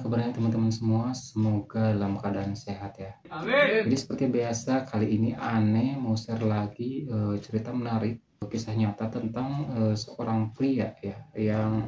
kabarnya teman-teman semua? Semoga dalam keadaan sehat ya. Amin. Jadi seperti biasa kali ini aneh mau share lagi uh, cerita menarik kisah nyata tentang uh, seorang pria ya yang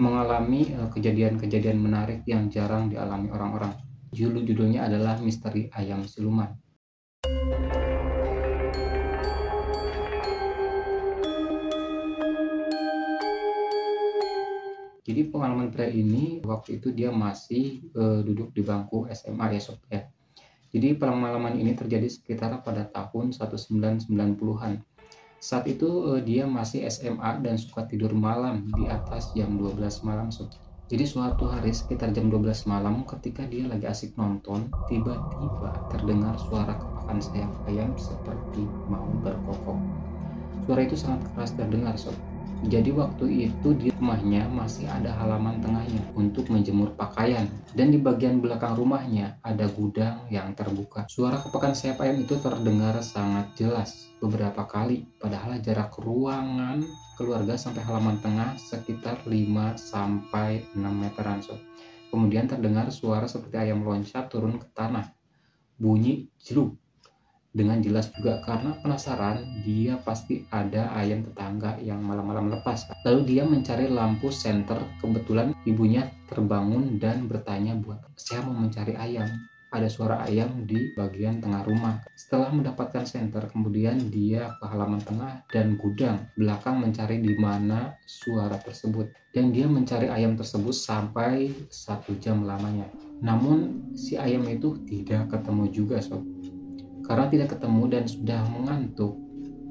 mengalami eh, kejadian-kejadian menarik yang jarang dialami orang-orang. Judul judulnya adalah Misteri Ayam Siluman. Jadi pengalaman pria ini waktu itu dia masih uh, duduk di bangku SMA ya sob ya. Jadi pengalaman ini terjadi sekitar pada tahun 1990-an. Saat itu uh, dia masih SMA dan suka tidur malam di atas jam 12 malam sob. Jadi suatu hari sekitar jam 12 malam ketika dia lagi asik nonton, tiba-tiba terdengar suara kepakan sayap ayam seperti mau berkokok. Suara itu sangat keras terdengar sob jadi waktu itu di rumahnya masih ada halaman tengahnya untuk menjemur pakaian dan di bagian belakang rumahnya ada gudang yang terbuka. Suara kepakan sayap ayam itu terdengar sangat jelas beberapa kali padahal jarak ruangan keluarga sampai halaman tengah sekitar 5 sampai 6 meteran so. Kemudian terdengar suara seperti ayam loncat turun ke tanah. Bunyi jeluk dengan jelas juga karena penasaran dia pasti ada ayam tetangga yang malam-malam lepas. Lalu dia mencari lampu senter. Kebetulan ibunya terbangun dan bertanya buat saya mau mencari ayam. Ada suara ayam di bagian tengah rumah. Setelah mendapatkan senter kemudian dia ke halaman tengah dan gudang belakang mencari di mana suara tersebut. Dan dia mencari ayam tersebut sampai satu jam lamanya. Namun si ayam itu tidak ketemu juga sob karena tidak ketemu dan sudah mengantuk,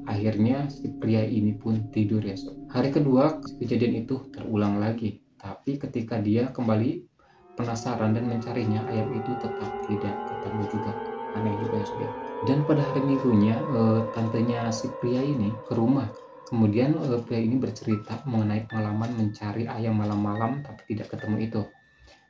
akhirnya si pria ini pun tidur ya sob. Hari kedua kejadian itu terulang lagi. Tapi ketika dia kembali penasaran dan mencarinya, ayam itu tetap tidak ketemu juga. Aneh juga ya sob ya. Dan pada hari minggunya, eh, tantenya si pria ini ke rumah. Kemudian eh, pria ini bercerita mengenai pengalaman mencari ayam malam-malam tapi tidak ketemu itu.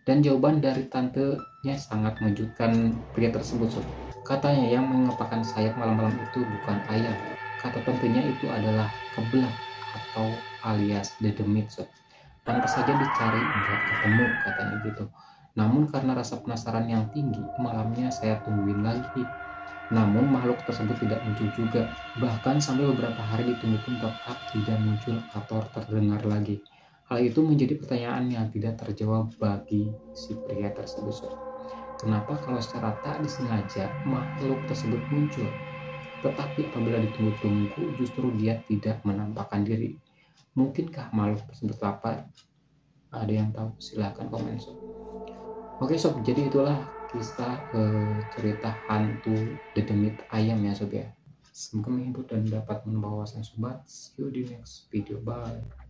Dan jawaban dari tantenya sangat mengejutkan pria tersebut sob Katanya yang mengepakkan sayap malam-malam itu bukan ayam. Kata tentunya itu adalah kebelak atau alias dedemit. Tanpa saja dicari nggak ketemu katanya gitu. Namun karena rasa penasaran yang tinggi, malamnya saya tungguin lagi. Namun makhluk tersebut tidak muncul juga. Bahkan sampai beberapa hari ditunggu pun tetap tidak muncul atau terdengar lagi. Hal itu menjadi pertanyaan yang tidak terjawab bagi si pria tersebut. Kenapa kalau secara tak disengaja makhluk tersebut muncul, tetapi apabila ditunggu-tunggu justru dia tidak menampakkan diri? Mungkinkah makhluk tersebut lapar? Ada yang tahu? Silahkan komen sob. Oke sob, jadi itulah kisah eh, cerita hantu dedemit ayam ya sob ya. Semoga menghibur dan dapat menambah wawasan sobat. See you di next video. Bye.